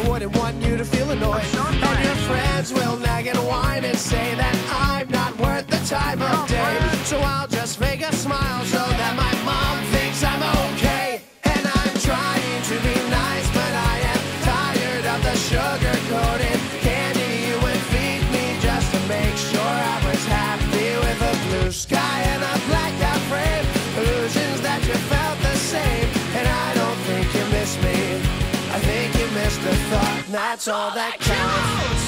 I wouldn't want you to feel annoyed. And your friends will nag and whine and say that I'm not worth the time of day. So I'll just fake a smile so that my mom thinks I'm okay. And I'm trying to be nice, but I am tired of the sugar coated candy you would feed me just to make sure I was happy with a blue sky missed the thought, that's all that counts.